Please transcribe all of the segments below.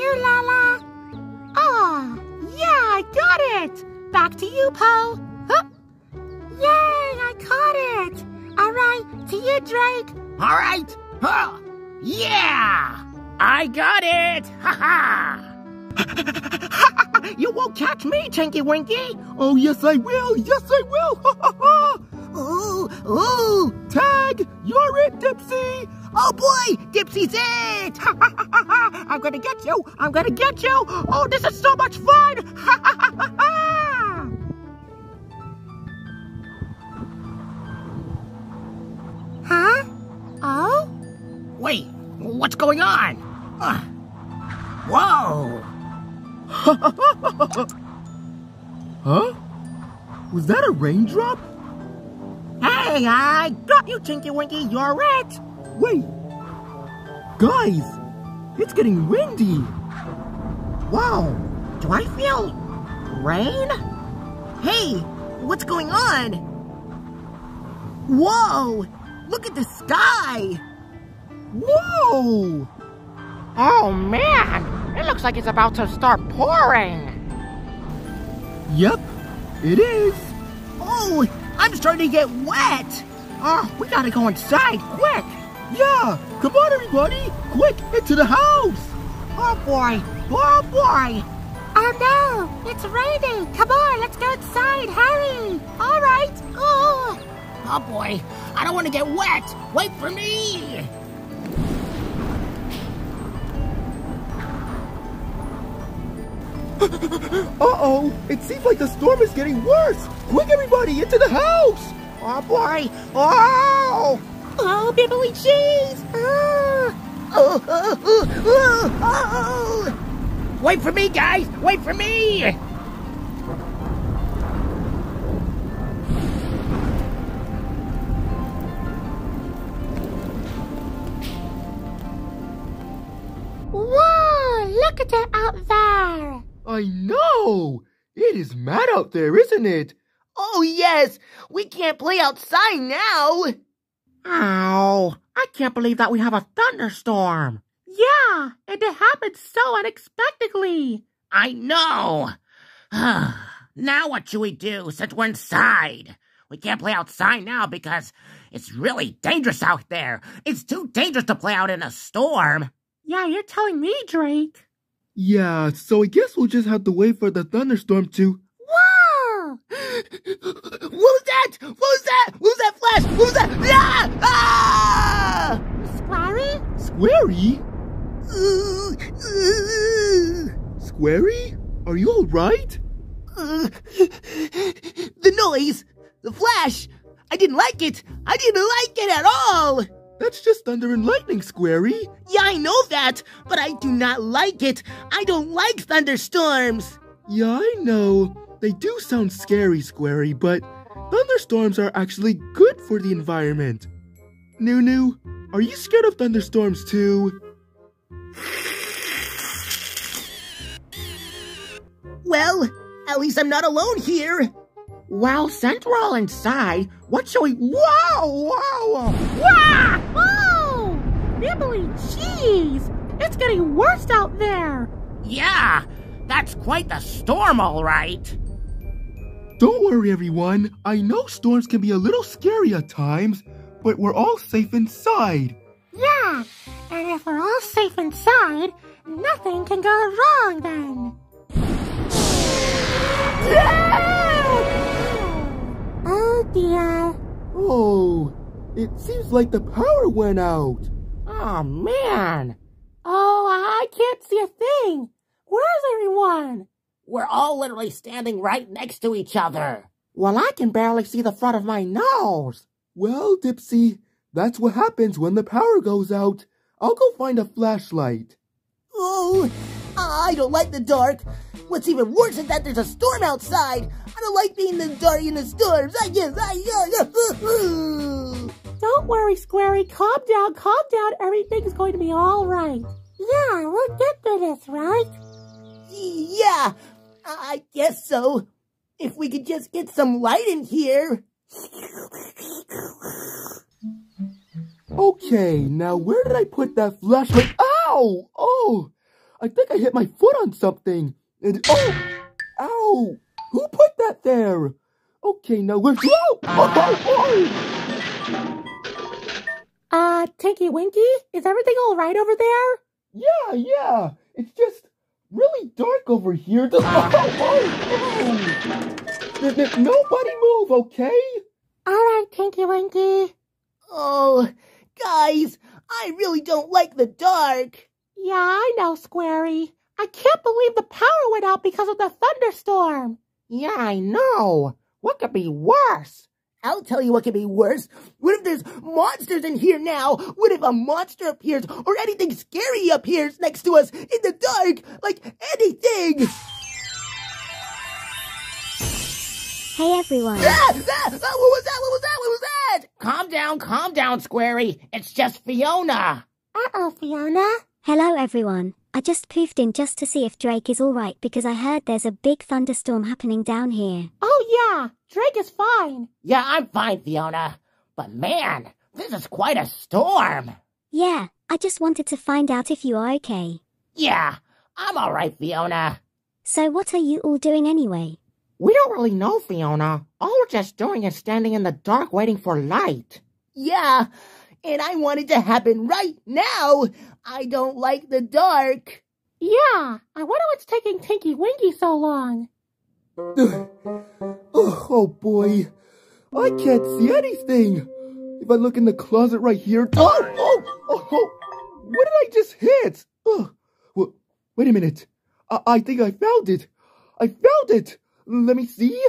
you, Laa-Laa. Ah, yeah, I got it. Back to you, Po. Huh? Yay, I caught it. All right, to you, Drake. All right. Huh. Yeah! I got it! Ha ha! you won't catch me, Tinky Winky! Oh, yes, I will! Yes, I will! Ha ha ha! Ooh, ooh! Tag! You're it, Dipsy! Oh boy! Dipsy's it! I'm gonna get you! I'm gonna get you! Oh, this is so much fun! Huh? Oh? Wait, what's going on? Uh, whoa! huh? Was that a raindrop? Hey, I got you, Tinky Winky. You're it. Wait. Guys, it's getting windy. Whoa. Do I feel rain? Hey, what's going on? Whoa! Look at the sky! Whoa! Oh man, it looks like it's about to start pouring. Yep, it is. Oh, I'm starting to get wet. Oh, we gotta go inside quick. Yeah, come on everybody, quick, into the house. Oh boy, oh boy. Oh no, it's raining. Come on, let's go inside, hurry. All right. Oh. Oh boy, I don't want to get wet. Wait for me. Uh-oh, it seems like the storm is getting worse. Quick, everybody, into the house. Oh, boy. Oh! Oh, Bibbly cheese. Oh. Oh, oh, oh, oh, oh. Wait for me, guys. Wait for me. Whoa, look at it out there. I know! It is mad out there, isn't it? Oh, yes! We can't play outside now! Ow! I can't believe that we have a thunderstorm! Yeah, and it happened so unexpectedly! I know! now what should we do since we're inside? We can't play outside now because it's really dangerous out there. It's too dangerous to play out in a storm. Yeah, you're telling me, Drake. Yeah, so I guess we'll just have to wait for the thunderstorm to... Whoa! what was that? What was that? What was that flash? What was that? Ah! ah! Squarie? Squarie? Squarie? Are you alright? Uh, the noise! The flash! I didn't like it! I didn't like it at all! That's just thunder and lightning, Squarie. Yeah, I know that, but I do not like it. I don't like thunderstorms. Yeah, I know. They do sound scary, Squarie, but thunderstorms are actually good for the environment. Noo-Noo, are you scared of thunderstorms too? Well, at least I'm not alone here. Well, since we're all inside, what shall we... Whoa! Whoa! Whoa! Oh! Bibbly cheese! It's getting worse out there! Yeah, that's quite the storm, all right. Don't worry, everyone. I know storms can be a little scary at times, but we're all safe inside. Yeah, and if we're all safe inside, nothing can go wrong then. Oh dear. Oh, it seems like the power went out. Oh man. Oh, I can't see a thing. Where's everyone? We're all literally standing right next to each other. Well, I can barely see the front of my nose. Well, Dipsy, that's what happens when the power goes out. I'll go find a flashlight. Oh, I don't like the dark. What's even worse is that there's a storm outside. I don't like being in the dark in the storms. I guess I, Don't worry, Squarie. Calm down, calm down. Everything's going to be all right. Yeah, we'll get through this, right? Yeah, I guess so. If we could just get some light in here. Okay, now where did I put that flashlight? Ow! Oh! I think I hit my foot on something. And oh, ow! Who put that there? Okay, now where's oh, oh, oh. Uh, Tinky Winky, is everything all right over there? Yeah, yeah. It's just really dark over here. Oh, oh, oh. N- nobody move, okay? All right, Tinky Winky. Oh, guys, I really don't like the dark. Yeah, I know, Squarie. I can't believe the power went out because of the thunderstorm. Yeah, I know. What could be worse? I'll tell you what could be worse. What if there's monsters in here now? What if a monster appears or anything scary appears next to us in the dark? Like anything! Hey everyone. Ah, ah, ah, what was that? What was that? What was that? Calm down, calm down, Squarie. It's just Fiona. Uh-oh, Fiona. Hello everyone. I just poofed in just to see if Drake is alright because I heard there's a big thunderstorm happening down here. Oh, yeah. Drake is fine. Yeah, I'm fine, Fiona. But man, this is quite a storm. Yeah, I just wanted to find out if you are okay. Yeah, I'm alright, Fiona. So what are you all doing anyway? We don't really know, Fiona. All we're just doing is standing in the dark waiting for light. Yeah, and I want it to happen right now. I don't like the dark. Yeah, I wonder what's taking Tinky Winky so long. Oh, boy, I can't see anything. If I look in the closet right here, oh, oh, oh, oh what did I just hit? Oh, wait a minute. I, I think I found it. I found it. Let me see.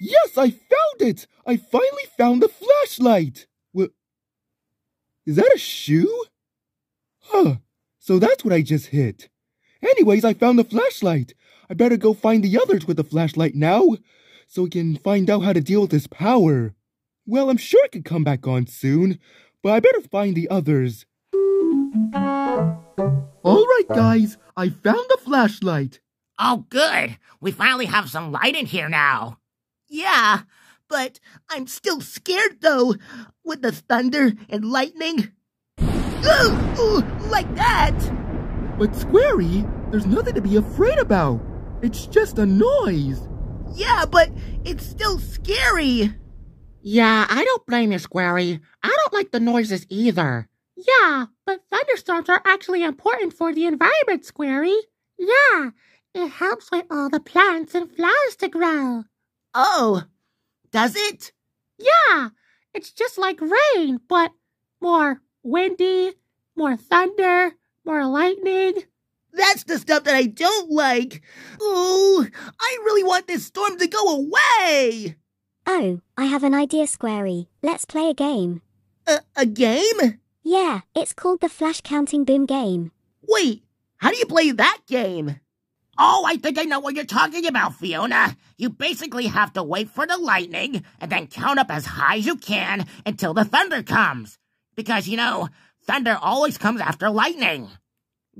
Yes, I found it! I finally found the flashlight! Is that a shoe? Huh, so that's what I just hit. Anyways, I found the flashlight. I better go find the others with the flashlight now, so we can find out how to deal with this power. Well, I'm sure it could come back on soon, but I better find the others. Alright, guys, I found the flashlight. Oh, good. We finally have some light in here now. Yeah, but I'm still scared though, with the thunder and lightning. Ooh, ooh, like that! But Squarie, there's nothing to be afraid about. It's just a noise. Yeah, but it's still scary. Yeah, I don't blame you, Squarie. I don't like the noises either. Yeah, but thunderstorms are actually important for the environment, Squarie. Yeah, it helps with all the plants and flowers to grow. Oh, does it? Yeah, it's just like rain, but more windy, more thunder, more lightning. That's the stuff that I don't like. Oh, I really want this storm to go away. Oh, I have an idea, Squarie. Let's play a game. A, a game? Yeah, it's called the Flash Counting Boom game. Wait, how do you play that game? Oh, I think I know what you're talking about, Fiona. You basically have to wait for the lightning and then count up as high as you can until the thunder comes. Because, you know, thunder always comes after lightning.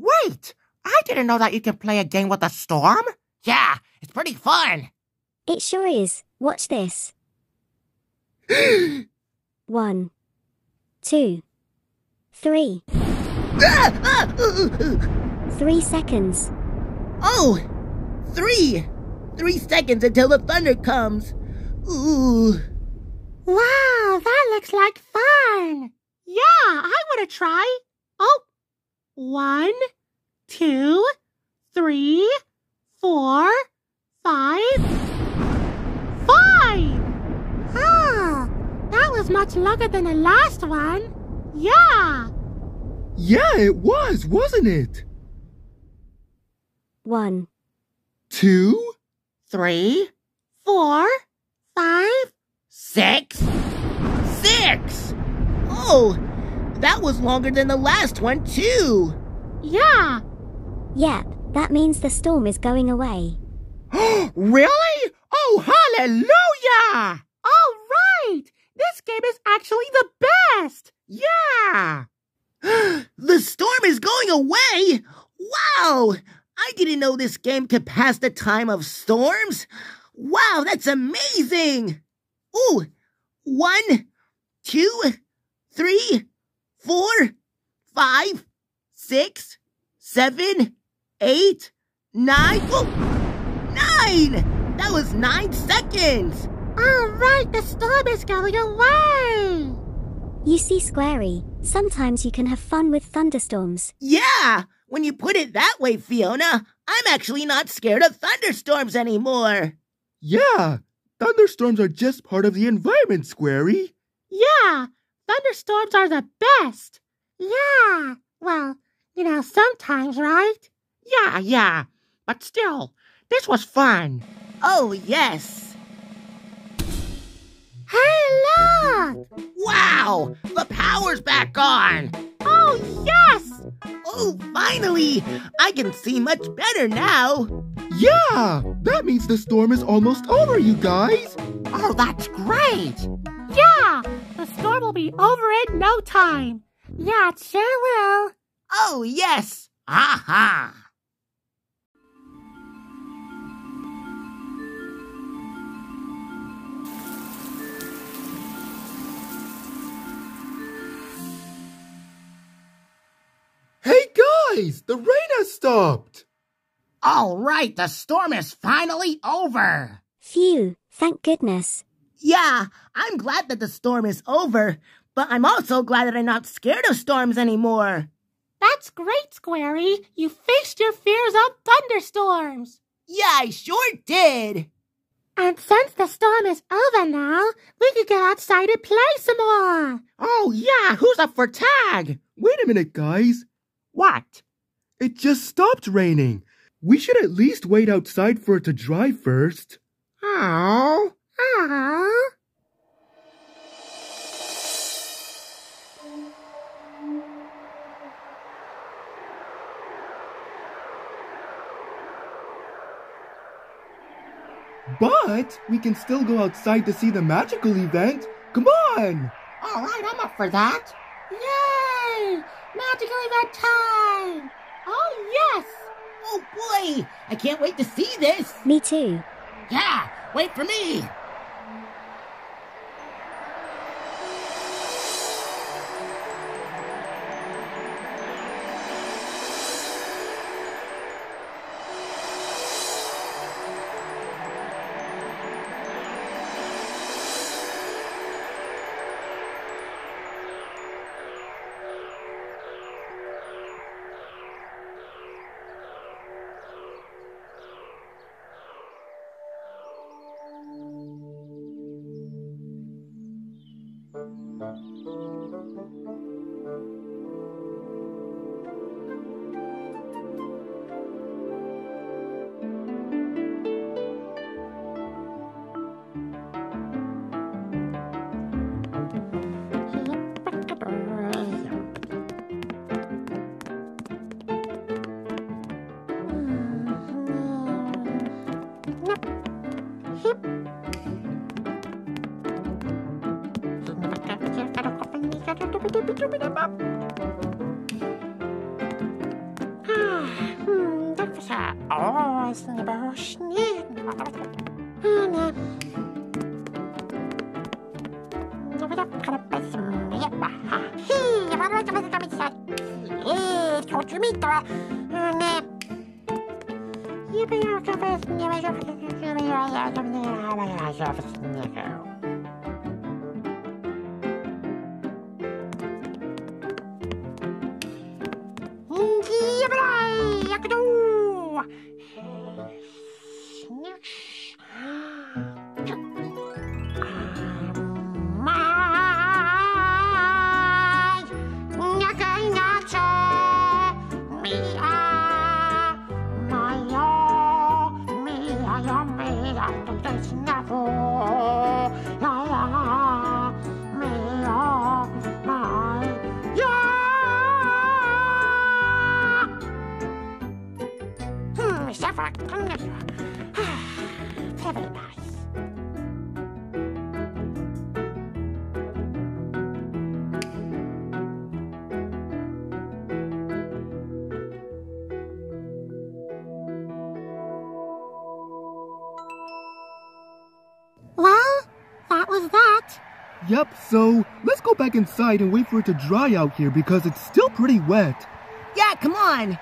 Wait, I didn't know that you can play a game with a storm. Yeah, it's pretty fun. It sure is. Watch this. One, two, three. Three seconds. Oh, three. Three seconds until the thunder comes. Ooh. Wow, that looks like fun. Yeah, I want to try. Oh, one, two, three, four, five, five. Ah, that was much longer than the last one. Yeah. Yeah, it was, wasn't it? One, Two? Three, Four, five. six, six. Oh, that was longer than the last one, too. Yeah. Yep, that means the storm is going away. really? Oh, hallelujah! All right. This game is actually the best. Yeah! the storm is going away. Wow. I didn't know this game could pass the time of storms. Wow, that's amazing. Ooh, one, two, three, four, five, six, seven, eight, nine. Oh, nine! That was nine seconds! All right, the storm is going away. You see, Squarie, sometimes you can have fun with thunderstorms. Yeah! When you put it that way, Fiona, I'm actually not scared of thunderstorms anymore. Yeah, thunderstorms are just part of the environment, Squarie. Yeah, thunderstorms are the best. Yeah, well, you know, sometimes, right? Yeah, yeah. But still, this was fun. Oh, yes. Hey, look! Wow! The power's back on! Oh, yes! Oh, finally! I can see much better now. Yeah, that means the storm is almost over, you guys. Oh, that's great! Yeah, the storm will be over in no time. Yeah, it sure will. Oh, yes. Aha! Hey guys, the rain has stopped. All right, the storm is finally over. Phew, thank goodness. Yeah, I'm glad that the storm is over, but I'm also glad that I'm not scared of storms anymore. That's great, Squarie. You faced your fears of thunderstorms. Yeah, I sure did. And since the storm is over now, we can get outside and play some more. Oh, yeah, who's up for tag? Wait a minute, guys. What? It just stopped raining. We should at least wait outside for it to dry first. Oh. Aww. But we can still go outside to see the magical event. Come on! All right, I'm up for that. Yay! Magical event time! Oh, yes! Oh boy, I can't wait to see this. Me too. Yeah, wait for me. ja ausniveau Hane. Novela para pessoa. Hi, agora vai fazer camisa. Ei, consumita. Hane. E bem, eu já fiz minha mais já fiz minha mais já fiz minha mais já fiz minha Very nice. Well, that was that. Yep, so let's go back inside and wait for it to dry out here because it's still pretty wet. Yeah, come on.